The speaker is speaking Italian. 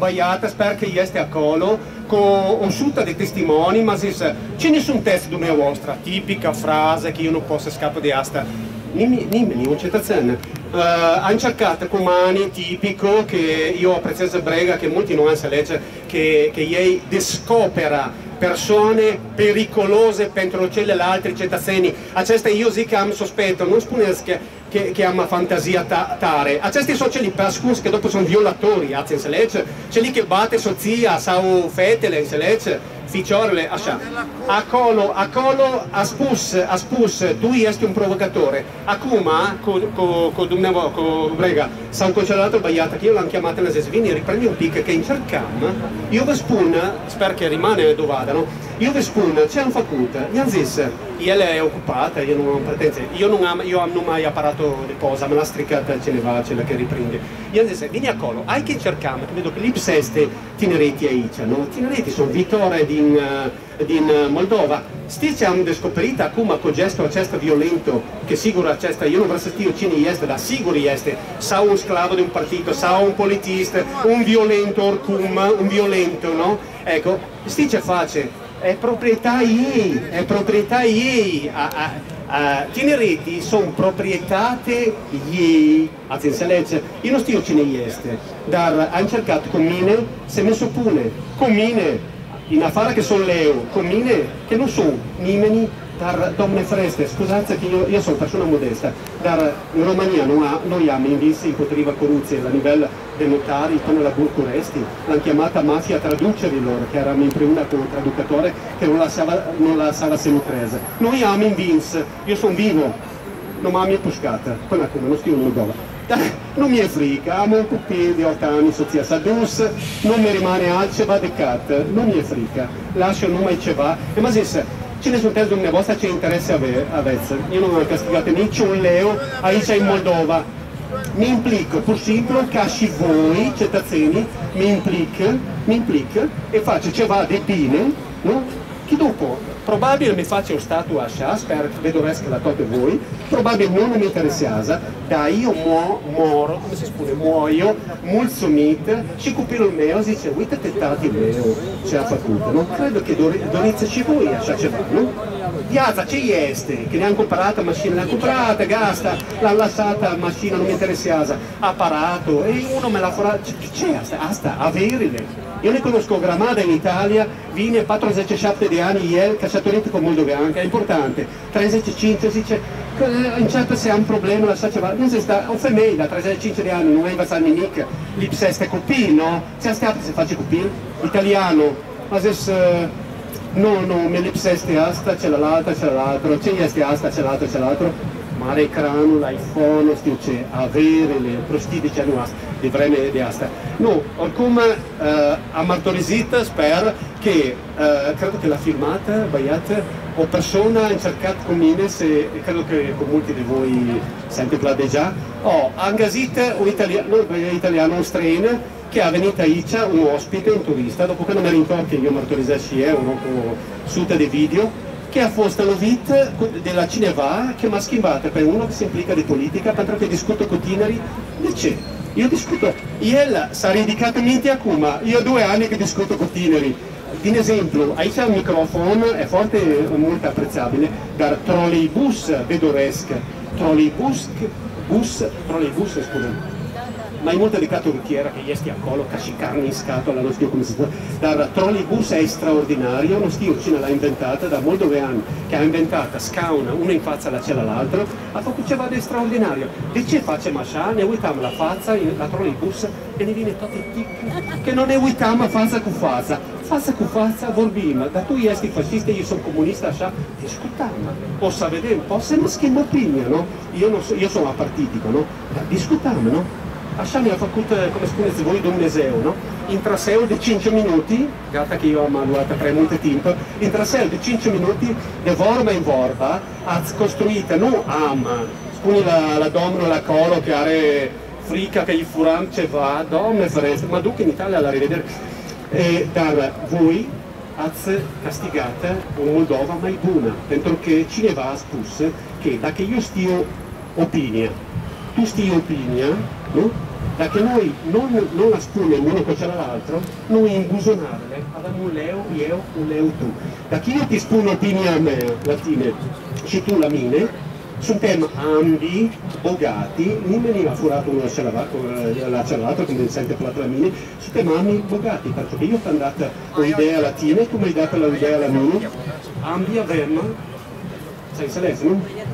baiata, spero che este a colo, con un sutta dei testimoni, ma se ce ne sono testi di una vostra, tipica frase che io non posso scappare di asta. Nimmi, nimmi, un citazione. Uh, hanno cercato comani tipico che io ho preziosa brega che molti non hanno legge che, che ieri descopera persone pericolose pentru celelalte cetățenii. Acesta eu zic că am sospetto, non spuneți că, că, că am fantasia ta, tare. Acesti sunt celi pe ascuns că după sunt violatori, ați înțelege? Celi che bate soția sau fetele, înțelege? ficiorele, așa. Acolo, acolo a spus, a spus, tu ești un provocatore. Acum, cu, cu, cu dumneavoastră, cu Brega, s-au concelat băiată, că eu l-am chemat în zis, vini, riprendi un pic, că încercam. Eu vă spun, sper că rimane dovadă, nu? Vă spun ce am făcut. I-am zis, el è occupata, io non pretenze, io non, am, io non mai apparato di posa, me l'ha stricata cineva, ce la che riprende. Io zis, vieni a colo, hai che cercam, che vedo che l'ipseste tinereti a Icia, no? Tinereti sono vittore din, uh, Moldova. Stice am descoperita acum cu gesto acesta violento, che sicuro acesta, io non vreau stio cine este, dar sigur este, sau un sclavo di un partito, sau un politista, un violento oricum, un violento, no? Ecco, stice face, è proprietà ei, è proprietà ei. A, a, a, tinereti sono proprietate ei, attenzione, io non sto cinese, dar hanno cercato comine, se messo pune, comine, in affare che sono leo, comine che non sono nimeni dar domne freste, scusate che io, io sono persona modesta, dar in Romania non ha, noi abbiamo in vista in potriva corruzione a livello dei notari, come la Burcuresti, l'hanno chiamata mafia traducere loro, che era in prima con un traducatore che non la sava, non la sava senutrese. Noi abbiamo in Vins, io sono vivo, non mi ha puscata, quella come non scrivo in dove. Non mi è frica, amo 8 anni sozia sadus, non mi rimane alce va de cat, non mi è frica, lascio non mai ce va, e ma se ce ne sono tante una vostra c'è interesse a, Vezza. Io non ho castigato né un leo, aici in Moldova. Mi implico, pur simplu, casci voi, cetazzeni, mi implico, mi implico e faccio ceva de pine, no? Che dopo probabilmente mi faccio statua a chas per vedere che la totte voi, probabilmente non mi interessa, da io muo, muoro, come si spune, muoio, mulsumit, ci cupiro il meo, si dice, uite tettati il meo, ce l'ha fatto, non credo che Dorizia ci voi a no? Piazza c'è este, che ne hanno comprato macchina, ne hanno comprata, gasta, l'hanno lasciata macchina, non mi interessa, apparato, e uno me l'ha forata, c'è, asta, averile. Io ne conosco gramada in Italia, vine 47 di anni, ieri, cacciatorite con moldovean, che è importante, 35 si dice, in certo se ha un problema la faceva, non si sta, o femminile, 35 anni, non è invasa nemica, lì se sta copil, no? Se sta se faccia copil, italiano, ma se no, no, me lipseste asta, c'è l'altra, c'è l'altro, c'è este asta, c'è l'altro, c'è l'altro, mare ecranu, l'iPhone, stiuce, avere le prostite c'è nuas, di vreme di asta. No, oricum uh, a martorizita sper che uh, credo che la filmata, baiate, o persona in cercato con mine, se credo che con molti di voi sente già, ho angasita un italiano, italiano, un strain, che ha venuto a Icia un ospite, un turista, dopo che non mi ricordo che io martorizzassi euro con suta dei video, che ha fatto la vita della Cineva che mi ha schimbato per uno che si implica di politica, perché discuto con Tineri, dice, io discuto, io sa ridicatamente a Cuma, io ho due anni che discuto con Tineri, in esempio, hai c'è un microfono, è forte e molto apprezzabile, dal trolleybus vedoresca, trolleybus, bus, trolleybus, scusa, ma è molto dedicato Ricchiera che gli esti a casci carne in scatola, non so come si può. Dal trolleybus è straordinario, uno stio ce l'ha inventata da Moldovean, che ha inventata scauna, una in faccia la cella l'altra, ha fatto ceva di straordinario. Dice faccia mascià, ne uitam la faccia, la trolleybus, e ne viene tutto tic, che non ne uitam faccia con faccia. Faccia con faccia, vorbima, da tu esti fascista, io sono comunista, sa, discutiamo, possa vedere un po', se non schema opinione, no? Io, so, io sono apartitico, no? Discutiamo, no? Lasciami ha fatto come spunete voi un museo, no? In traseo di 5 minuti, gatta che io ho manuata per molto tempo, in traseo di 5 minuti, de vorba in vorba, ha costruito non am, spuni la, la domno, la colo, che are frica che il furance va, domme freste, ma dunque in Italia la rivedere. E dar voi az castigata un Moldova mai buona, dentro che ci ne va a spus, che da che io stio opinia, tu stii opinia, da che noi non, non la spunniamo uno contro l'altro, noi imbusonarle, abbiamo un leo, io, un leo tu. Da chi io ti spuno tini a me, latine, se tu la mine, sul tema ambi, bogati, non veniva furato uno la cervata come il sente platramini, sul tema ambi, bogati, perché io ho dato un'idea latina, tu mi hai dato l'idea latina, ambi avemmo, sai se.